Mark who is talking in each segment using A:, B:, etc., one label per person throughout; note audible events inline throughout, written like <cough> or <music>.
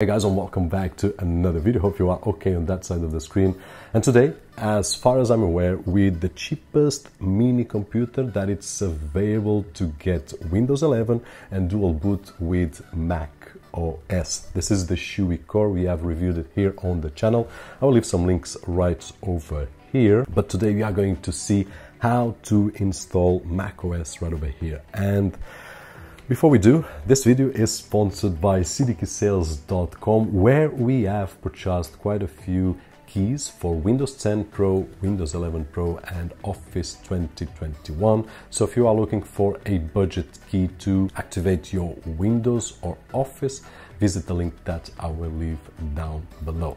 A: Hey guys and welcome back to another video. Hope you are okay on that side of the screen. And today, as far as I'm aware, with the cheapest mini computer that it's available to get Windows 11 and dual boot with Mac OS. This is the Chuwi Core. We have reviewed it here on the channel. I will leave some links right over here. But today we are going to see how to install Mac OS right over here. And before we do, this video is sponsored by cdkeysales.com where we have purchased quite a few keys for Windows 10 Pro, Windows 11 Pro and Office 2021. So if you are looking for a budget key to activate your Windows or Office, visit the link that I will leave down below.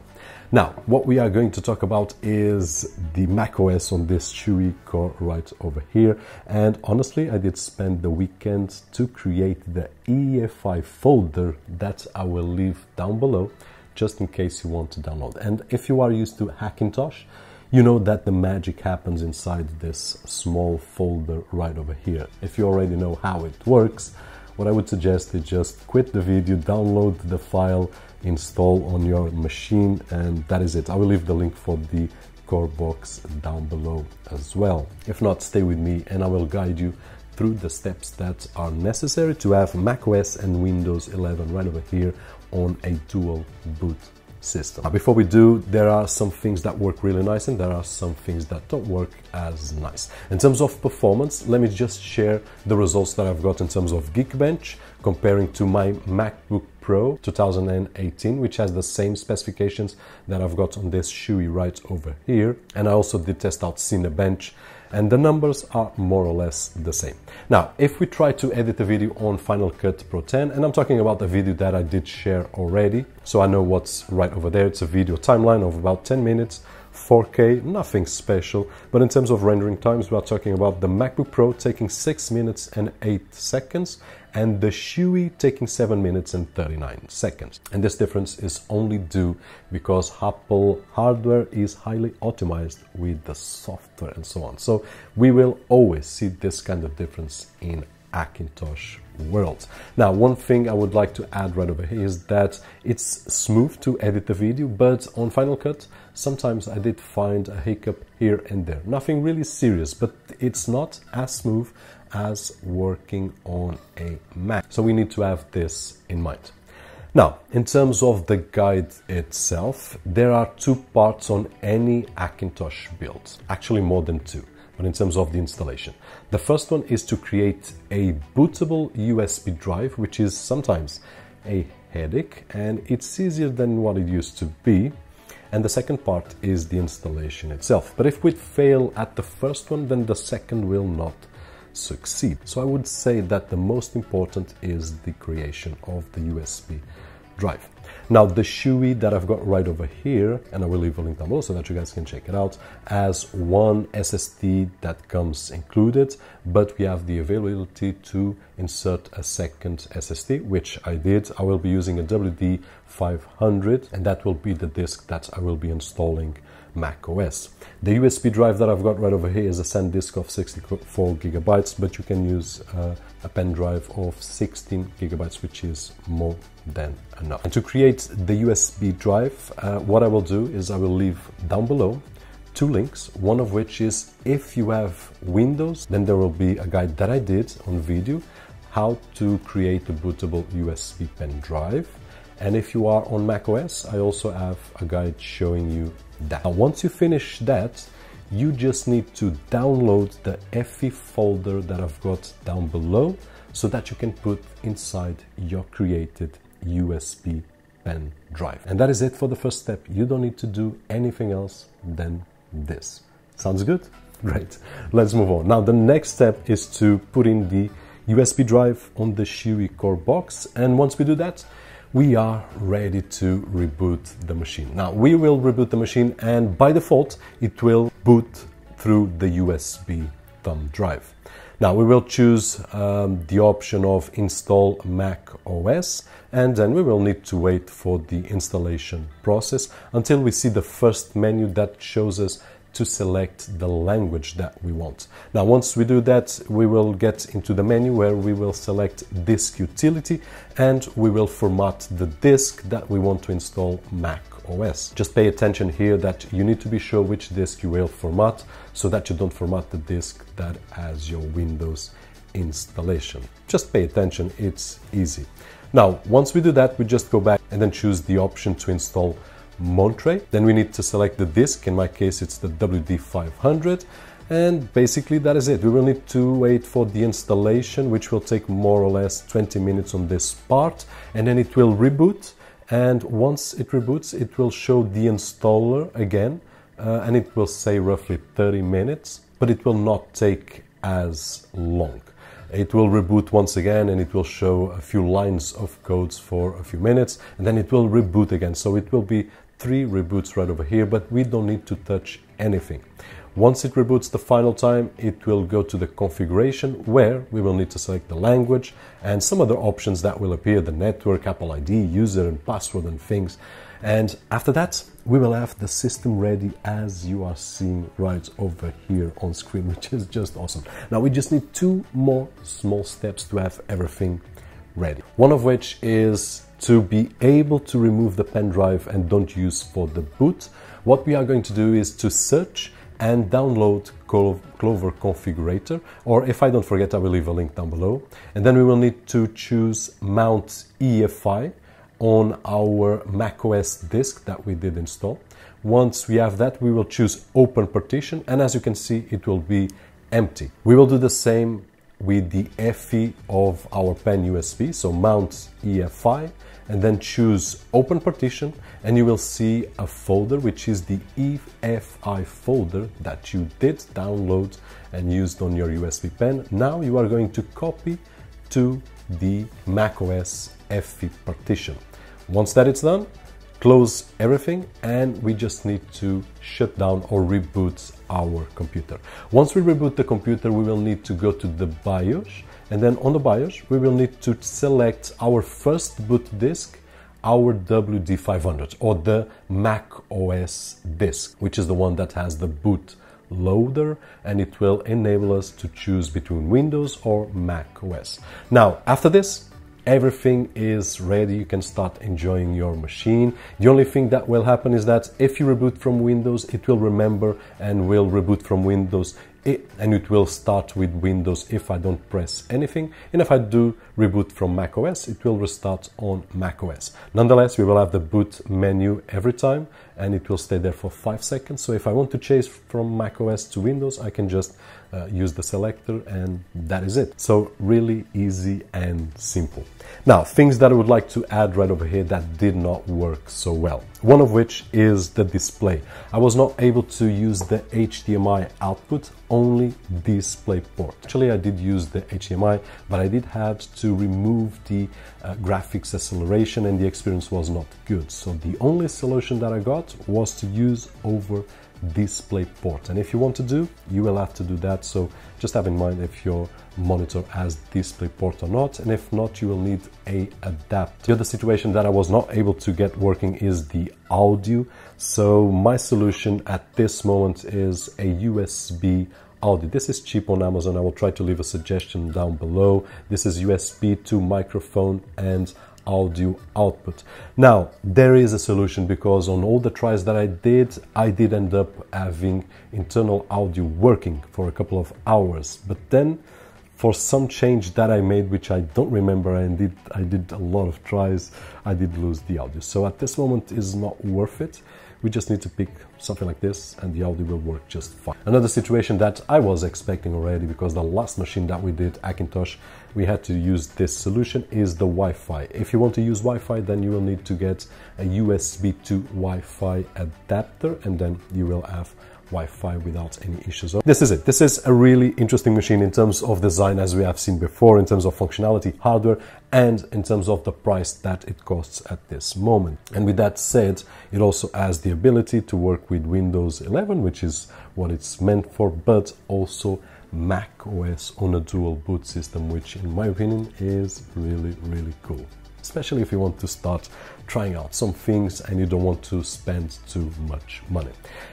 A: Now, what we are going to talk about is the macOS on this Chuwi core right over here. And honestly, I did spend the weekend to create the EFI folder that I will leave down below just in case you want to download. And if you are used to Hackintosh, you know that the magic happens inside this small folder right over here. If you already know how it works, what I would suggest is just quit the video, download the file, install on your machine, and that is it. I will leave the link for the core box down below as well. If not, stay with me and I will guide you through the steps that are necessary to have macOS and Windows 11 right over here on a dual boot system. Now, before we do, there are some things that work really nice and there are some things that don't work as nice. In terms of performance, let me just share the results that I've got in terms of Geekbench comparing to my MacBook Pro 2018, which has the same specifications that I've got on this Chuwi right over here. And I also did test out Cinebench and the numbers are more or less the same. Now, if we try to edit a video on Final Cut Pro 10, and I'm talking about a video that I did share already, so I know what's right over there. It's a video timeline of about 10 minutes 4K, nothing special. But in terms of rendering times, we are talking about the MacBook Pro taking 6 minutes and 8 seconds and the Chuwi taking 7 minutes and 39 seconds. And this difference is only due because Apple hardware is highly optimized with the software and so on. So we will always see this kind of difference in Hackintosh world. Now, one thing I would like to add right over here is that it's smooth to edit the video, but on Final Cut, sometimes I did find a hiccup here and there. Nothing really serious, but it's not as smooth as working on a Mac. So we need to have this in mind. Now, in terms of the guide itself, there are two parts on any Hackintosh build, actually more than two but in terms of the installation. The first one is to create a bootable USB drive, which is sometimes a headache and it's easier than what it used to be. And the second part is the installation itself. But if we fail at the first one, then the second will not succeed. So I would say that the most important is the creation of the USB drive. Now the Chuwi that I've got right over here, and I will leave a link down below so that you guys can check it out, has one SSD that comes included, but we have the availability to insert a second SSD, which I did. I will be using a WD500, and that will be the disk that I will be installing Mac OS. The USB drive that I've got right over here is a SanDisk of 64 gigabytes, but you can use uh, a pen drive of 16 gigabytes, which is more than enough. And to create the USB drive, uh, what I will do is I will leave down below two links, one of which is if you have Windows, then there will be a guide that I did on video, how to create a bootable USB pen drive. And if you are on macOS, I also have a guide showing you that. Now, once you finish that, you just need to download the FE folder that I've got down below so that you can put inside your created USB pen drive. And that is it for the first step. You don't need to do anything else than this. Sounds good? <laughs> Great. Let's move on. Now, the next step is to put in the USB drive on the Chuwi core box. And once we do that, we are ready to reboot the machine. Now we will reboot the machine and by default it will boot through the USB thumb drive. Now we will choose um, the option of install Mac OS and then we will need to wait for the installation process until we see the first menu that shows us to select the language that we want. Now, once we do that, we will get into the menu where we will select disk utility and we will format the disk that we want to install Mac OS. Just pay attention here that you need to be sure which disk you will format so that you don't format the disk that has your Windows installation. Just pay attention, it's easy. Now, once we do that, we just go back and then choose the option to install Monterey. Then we need to select the disk. In my case, it's the WD500. And basically that is it. We will need to wait for the installation, which will take more or less 20 minutes on this part. And then it will reboot. And once it reboots, it will show the installer again. Uh, and it will say roughly 30 minutes, but it will not take as long. It will reboot once again and it will show a few lines of codes for a few minutes and then it will reboot again. So it will be three reboots right over here, but we don't need to touch anything. Once it reboots the final time, it will go to the configuration where we will need to select the language and some other options that will appear, the network, Apple ID, user and password and things. And after that, we will have the system ready as you are seeing right over here on screen, <laughs> which is just awesome. Now we just need two more small steps to have everything ready. One of which is to be able to remove the pen drive and don't use for the boot. What we are going to do is to search and download Clover Configurator, or if I don't forget, I will leave a link down below. And then we will need to choose Mount EFI on our macOS disk that we did install. Once we have that, we will choose Open Partition, and as you can see, it will be empty. We will do the same with the EFI of our pen USB, so Mount EFI, and then choose open partition and you will see a folder which is the EFI folder that you did download and used on your USB pen. Now you are going to copy to the macOS EFI partition. Once that is done, close everything and we just need to shut down or reboot our computer. Once we reboot the computer, we will need to go to the BIOS and then on the BIOS, we will need to select our first boot disk, our WD500 or the Mac OS disk, which is the one that has the boot loader and it will enable us to choose between Windows or Mac OS. Now, after this, everything is ready you can start enjoying your machine the only thing that will happen is that if you reboot from windows it will remember and will reboot from windows it, and it will start with Windows if I don't press anything. And if I do reboot from macOS, it will restart on macOS. Nonetheless, we will have the boot menu every time and it will stay there for five seconds. So if I want to change from macOS to Windows, I can just uh, use the selector and that is it. So really easy and simple. Now, things that I would like to add right over here that did not work so well. One of which is the display. I was not able to use the HDMI output, only display port. Actually, I did use the HDMI, but I did have to remove the uh, graphics acceleration and the experience was not good. So the only solution that I got was to use over display port. And if you want to do you will have to do that. So just have in mind if your monitor has display port or not. And if not you will need a adapter. The other situation that i was not able to get working is the audio. So my solution at this moment is a usb audio. This is cheap on amazon. I will try to leave a suggestion down below. This is usb to microphone and audio output. Now, there is a solution because on all the tries that I did, I did end up having internal audio working for a couple of hours. But then, for some change that I made, which I don't remember, I did, I did a lot of tries, I did lose the audio. So at this moment, is not worth it. We just need to pick something like this and the Audi will work just fine. Another situation that I was expecting already because the last machine that we did, Hackintosh, we had to use this solution is the Wi-Fi. If you want to use Wi-Fi, then you will need to get a USB to Wi-Fi adapter and then you will have Wi-Fi without any issues. This is it. This is a really interesting machine in terms of design as we have seen before, in terms of functionality, hardware, and in terms of the price that it costs at this moment. And with that said, it also has the ability to work with Windows 11, which is what it's meant for, but also Mac OS on a dual boot system, which in my opinion is really, really cool. Especially if you want to start trying out some things and you don't want to spend too much money.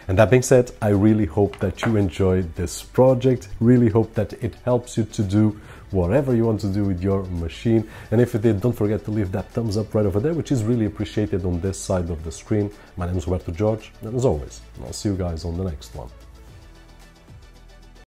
A: And that being said, I really hope that you enjoyed this project, really hope that it helps you to do whatever you want to do with your machine. And if you did, don't forget to leave that thumbs up right over there, which is really appreciated on this side of the screen. My name is Roberto Jorge, and as always, I'll see you guys on the next one.